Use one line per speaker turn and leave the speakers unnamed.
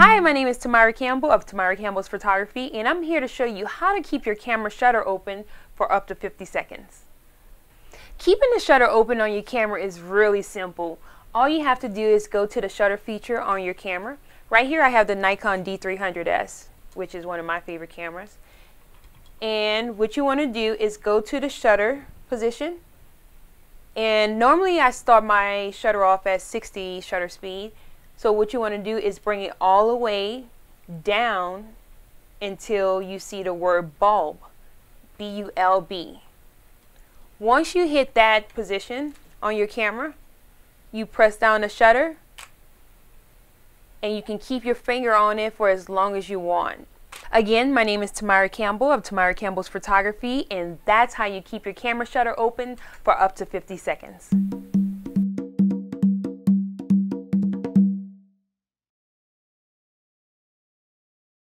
Hi, my name is Tamyra Campbell of Tamyra Campbell's Photography and I'm here to show you how to keep your camera shutter open for up to 50 seconds. Keeping the shutter open on your camera is really simple. All you have to do is go to the shutter feature on your camera. Right here I have the Nikon D300S which is one of my favorite cameras. And what you want to do is go to the shutter position and normally I start my shutter off at 60 shutter speed so what you want to do is bring it all the way down until you see the word bulb, B-U-L-B. Once you hit that position on your camera, you press down the shutter and you can keep your finger on it for as long as you want. Again, my name is Tamyra Campbell of Tamyra Campbell's Photography and that's how you keep your camera shutter open for up to 50 seconds.